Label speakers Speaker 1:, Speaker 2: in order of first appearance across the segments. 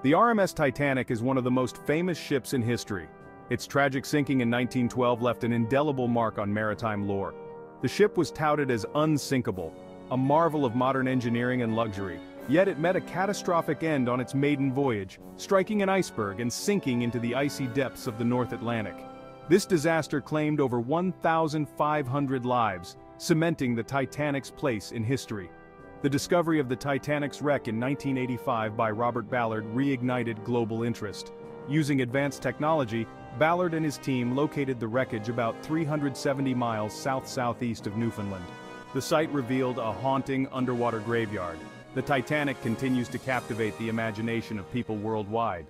Speaker 1: The RMS Titanic is one of the most famous ships in history. Its tragic sinking in 1912 left an indelible mark on maritime lore. The ship was touted as unsinkable, a marvel of modern engineering and luxury, yet it met a catastrophic end on its maiden voyage, striking an iceberg and sinking into the icy depths of the North Atlantic. This disaster claimed over 1,500 lives, cementing the Titanic's place in history. The discovery of the Titanic's wreck in 1985 by Robert Ballard reignited global interest. Using advanced technology, Ballard and his team located the wreckage about 370 miles south-southeast of Newfoundland. The site revealed a haunting underwater graveyard. The Titanic continues to captivate the imagination of people worldwide.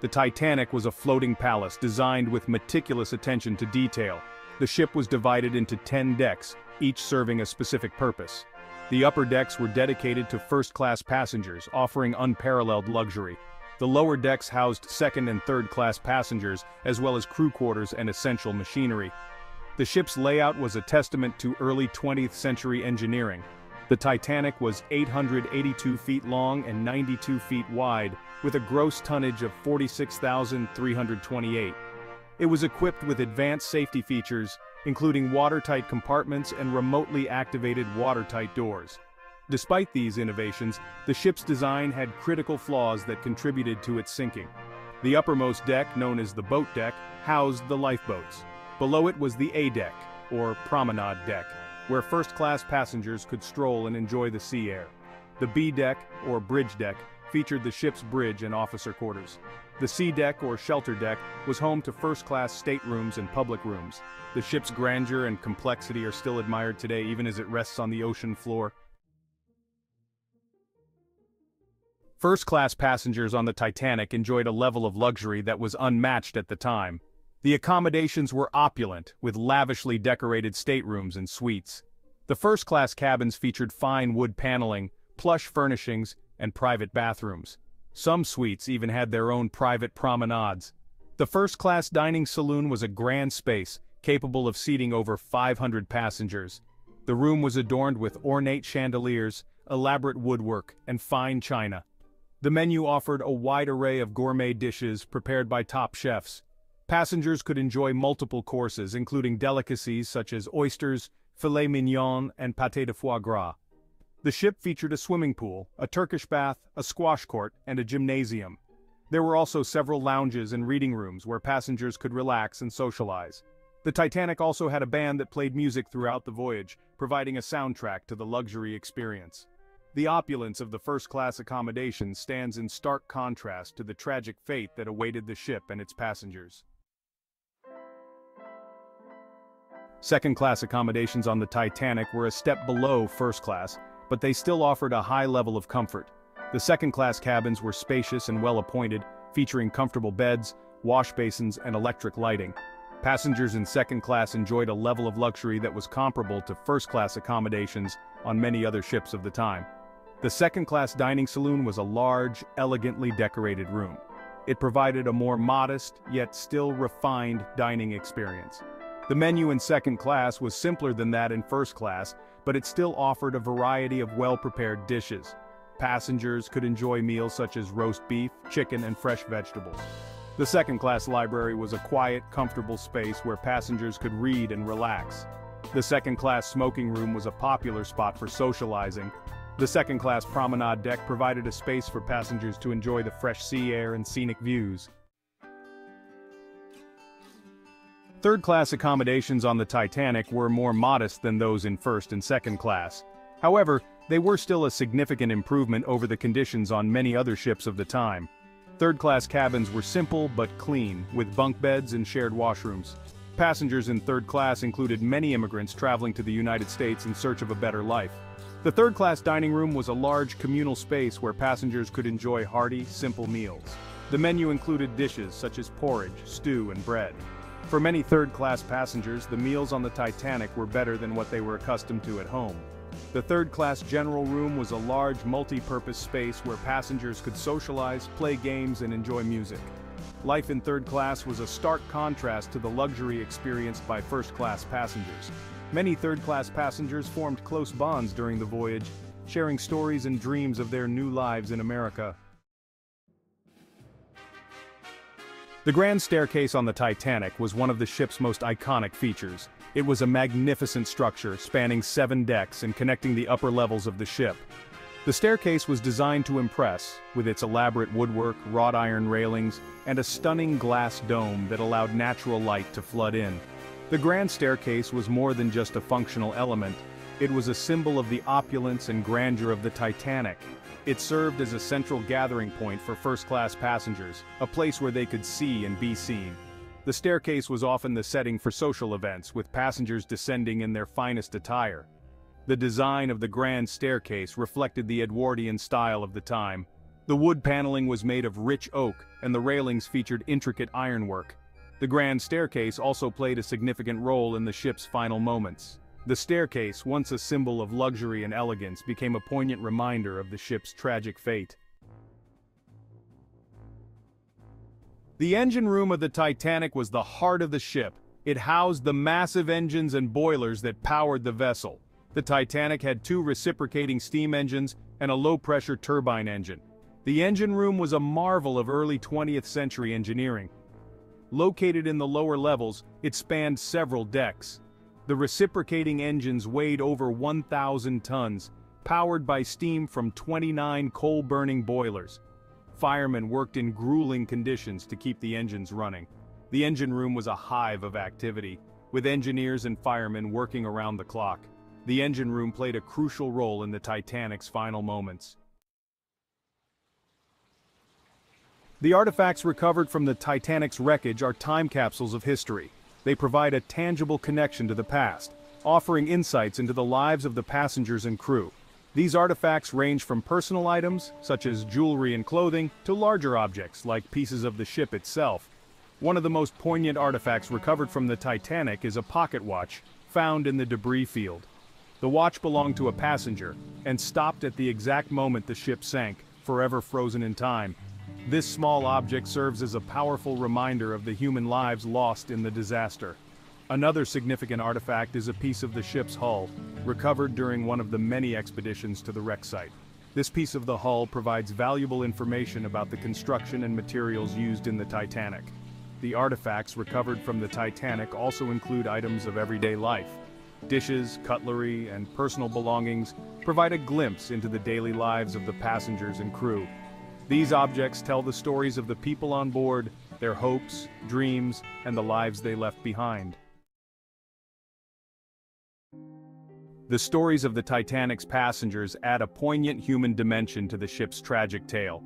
Speaker 1: The Titanic was a floating palace designed with meticulous attention to detail. The ship was divided into 10 decks, each serving a specific purpose. The upper decks were dedicated to first-class passengers, offering unparalleled luxury. The lower decks housed second and third-class passengers, as well as crew quarters and essential machinery. The ship's layout was a testament to early 20th century engineering. The Titanic was 882 feet long and 92 feet wide, with a gross tonnage of 46,328. It was equipped with advanced safety features, including watertight compartments and remotely activated watertight doors. Despite these innovations, the ship's design had critical flaws that contributed to its sinking. The uppermost deck, known as the boat deck, housed the lifeboats. Below it was the A-deck, or promenade deck, where first-class passengers could stroll and enjoy the sea air. The B-deck, or bridge deck, featured the ship's bridge and officer quarters. The C deck or shelter deck was home to first-class staterooms and public rooms. The ship's grandeur and complexity are still admired today even as it rests on the ocean floor. First-class passengers on the Titanic enjoyed a level of luxury that was unmatched at the time. The accommodations were opulent, with lavishly decorated staterooms and suites. The first-class cabins featured fine wood paneling, plush furnishings, and private bathrooms. Some suites even had their own private promenades. The first-class dining saloon was a grand space, capable of seating over 500 passengers. The room was adorned with ornate chandeliers, elaborate woodwork, and fine china. The menu offered a wide array of gourmet dishes prepared by top chefs. Passengers could enjoy multiple courses including delicacies such as oysters, filet mignon, and pâté de foie gras. The ship featured a swimming pool, a Turkish bath, a squash court, and a gymnasium. There were also several lounges and reading rooms where passengers could relax and socialize. The Titanic also had a band that played music throughout the voyage, providing a soundtrack to the luxury experience. The opulence of the first-class accommodation stands in stark contrast to the tragic fate that awaited the ship and its passengers. Second-class accommodations on the Titanic were a step below first class, but they still offered a high level of comfort. The second-class cabins were spacious and well-appointed, featuring comfortable beds, wash basins, and electric lighting. Passengers in second class enjoyed a level of luxury that was comparable to first-class accommodations on many other ships of the time. The second-class dining saloon was a large, elegantly decorated room. It provided a more modest, yet still refined dining experience. The menu in second class was simpler than that in first class, but it still offered a variety of well-prepared dishes. Passengers could enjoy meals such as roast beef, chicken, and fresh vegetables. The second-class library was a quiet, comfortable space where passengers could read and relax. The second-class smoking room was a popular spot for socializing. The second-class promenade deck provided a space for passengers to enjoy the fresh sea air and scenic views. Third-class accommodations on the Titanic were more modest than those in first and second class. However, they were still a significant improvement over the conditions on many other ships of the time. Third-class cabins were simple but clean, with bunk beds and shared washrooms. Passengers in third class included many immigrants traveling to the United States in search of a better life. The third-class dining room was a large communal space where passengers could enjoy hearty, simple meals. The menu included dishes such as porridge, stew, and bread. For many third-class passengers, the meals on the Titanic were better than what they were accustomed to at home. The third-class general room was a large multi-purpose space where passengers could socialize, play games, and enjoy music. Life in third class was a stark contrast to the luxury experienced by first-class passengers. Many third-class passengers formed close bonds during the voyage, sharing stories and dreams of their new lives in America. The grand staircase on the Titanic was one of the ship's most iconic features. It was a magnificent structure spanning seven decks and connecting the upper levels of the ship. The staircase was designed to impress, with its elaborate woodwork, wrought iron railings, and a stunning glass dome that allowed natural light to flood in. The grand staircase was more than just a functional element, it was a symbol of the opulence and grandeur of the Titanic. It served as a central gathering point for first-class passengers, a place where they could see and be seen. The staircase was often the setting for social events, with passengers descending in their finest attire. The design of the grand staircase reflected the Edwardian style of the time. The wood paneling was made of rich oak, and the railings featured intricate ironwork. The grand staircase also played a significant role in the ship's final moments. The staircase, once a symbol of luxury and elegance, became a poignant reminder of the ship's tragic fate. The engine room of the Titanic was the heart of the ship. It housed the massive engines and boilers that powered the vessel. The Titanic had two reciprocating steam engines and a low-pressure turbine engine. The engine room was a marvel of early 20th century engineering. Located in the lower levels, it spanned several decks. The reciprocating engines weighed over 1,000 tons, powered by steam from 29 coal-burning boilers. Firemen worked in grueling conditions to keep the engines running. The engine room was a hive of activity, with engineers and firemen working around the clock. The engine room played a crucial role in the Titanic's final moments. The artifacts recovered from the Titanic's wreckage are time capsules of history. They provide a tangible connection to the past, offering insights into the lives of the passengers and crew. These artifacts range from personal items, such as jewelry and clothing, to larger objects, like pieces of the ship itself. One of the most poignant artifacts recovered from the Titanic is a pocket watch, found in the debris field. The watch belonged to a passenger, and stopped at the exact moment the ship sank, forever frozen in time, this small object serves as a powerful reminder of the human lives lost in the disaster. Another significant artifact is a piece of the ship's hull, recovered during one of the many expeditions to the wreck site. This piece of the hull provides valuable information about the construction and materials used in the Titanic. The artifacts recovered from the Titanic also include items of everyday life. Dishes, cutlery, and personal belongings provide a glimpse into the daily lives of the passengers and crew. These objects tell the stories of the people on board, their hopes, dreams, and the lives they left behind. The stories of the Titanic's passengers add a poignant human dimension to the ship's tragic tale.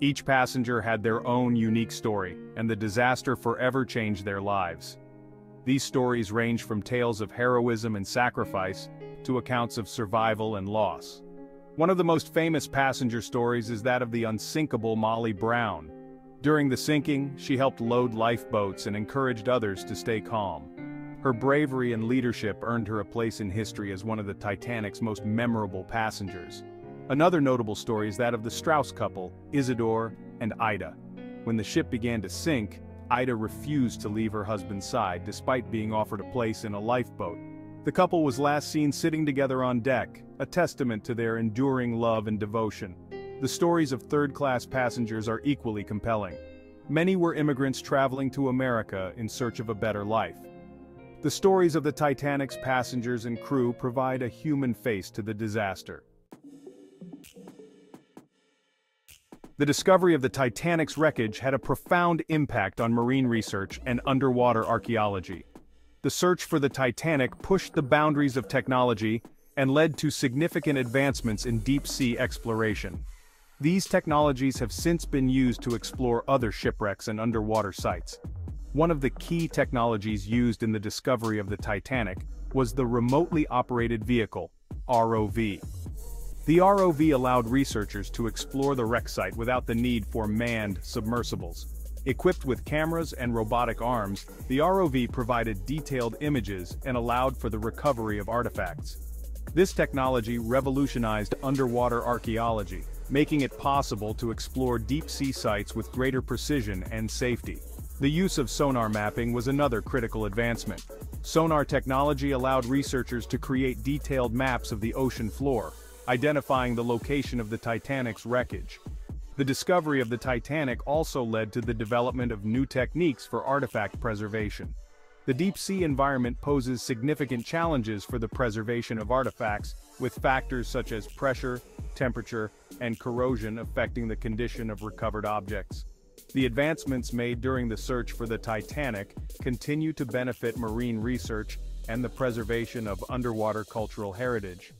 Speaker 1: Each passenger had their own unique story, and the disaster forever changed their lives. These stories range from tales of heroism and sacrifice, to accounts of survival and loss. One of the most famous passenger stories is that of the unsinkable Molly Brown. During the sinking, she helped load lifeboats and encouraged others to stay calm. Her bravery and leadership earned her a place in history as one of the Titanic's most memorable passengers. Another notable story is that of the Straus couple, Isidore and Ida. When the ship began to sink, Ida refused to leave her husband's side despite being offered a place in a lifeboat. The couple was last seen sitting together on deck, a testament to their enduring love and devotion. The stories of third-class passengers are equally compelling. Many were immigrants traveling to America in search of a better life. The stories of the Titanic's passengers and crew provide a human face to the disaster. The discovery of the Titanic's wreckage had a profound impact on marine research and underwater archaeology the search for the Titanic pushed the boundaries of technology and led to significant advancements in deep-sea exploration. These technologies have since been used to explore other shipwrecks and underwater sites. One of the key technologies used in the discovery of the Titanic was the Remotely Operated Vehicle, ROV. The ROV allowed researchers to explore the wreck site without the need for manned submersibles. Equipped with cameras and robotic arms, the ROV provided detailed images and allowed for the recovery of artifacts. This technology revolutionized underwater archaeology, making it possible to explore deep-sea sites with greater precision and safety. The use of sonar mapping was another critical advancement. Sonar technology allowed researchers to create detailed maps of the ocean floor. identifying the location of the Titanic's wreckage. The discovery of the Titanic also led to the development of new techniques for artifact preservation. The deep-sea environment poses significant challenges for the preservation of artifacts, with factors such as pressure, temperature, and corrosion affecting the condition of recovered objects. The advancements made during the search for the Titanic continue to benefit marine research and the preservation of underwater cultural heritage.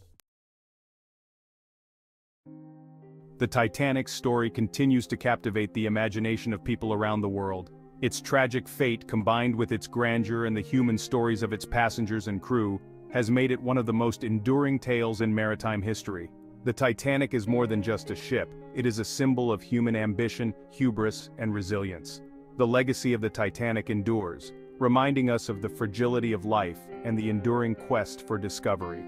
Speaker 1: The Titanic's story continues to captivate the imagination of people around the world. Its tragic fate combined with its grandeur and the human stories of its passengers and crew, has made it one of the most enduring tales in maritime history. The Titanic is more than just a ship, it is a symbol of human ambition, hubris, and resilience. The legacy of the Titanic endures, reminding us of the fragility of life and the enduring quest for discovery.